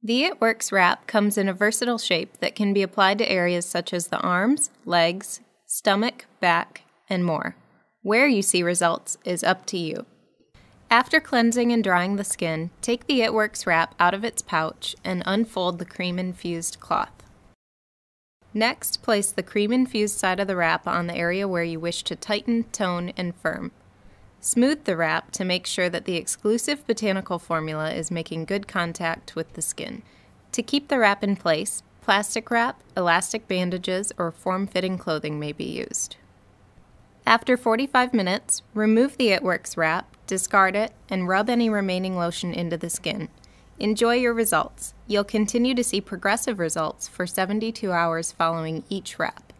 The It Works wrap comes in a versatile shape that can be applied to areas such as the arms, legs, stomach, back, and more. Where you see results is up to you. After cleansing and drying the skin, take the It Works wrap out of its pouch and unfold the cream infused cloth. Next, place the cream infused side of the wrap on the area where you wish to tighten, tone, and firm. Smooth the wrap to make sure that the exclusive botanical formula is making good contact with the skin. To keep the wrap in place, plastic wrap, elastic bandages, or form fitting clothing may be used. After 45 minutes, remove the It Works wrap, discard it, and rub any remaining lotion into the skin. Enjoy your results. You'll continue to see progressive results for 72 hours following each wrap.